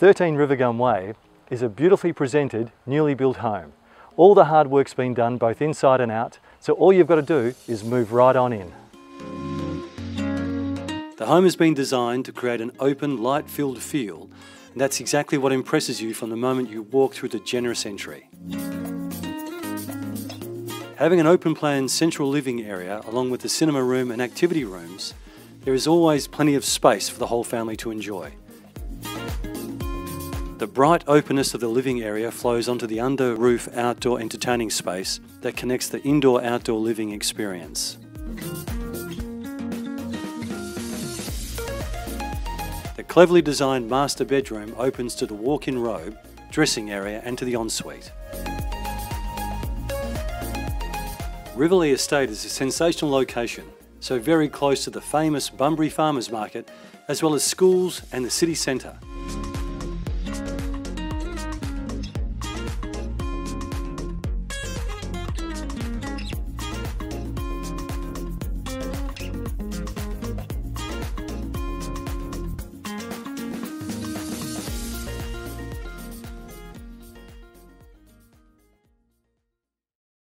13 Rivergum Way is a beautifully presented, newly built home. All the hard work's been done both inside and out, so all you've got to do is move right on in. The home has been designed to create an open, light-filled feel, and that's exactly what impresses you from the moment you walk through the generous entry. Having an open plan central living area along with the cinema room and activity rooms, there is always plenty of space for the whole family to enjoy. The bright openness of the living area flows onto the under roof outdoor entertaining space that connects the indoor outdoor living experience. The cleverly designed master bedroom opens to the walk-in robe, dressing area and to the ensuite. Riverlea Estate is a sensational location, so very close to the famous Bunbury Farmers Market, as well as schools and the city centre.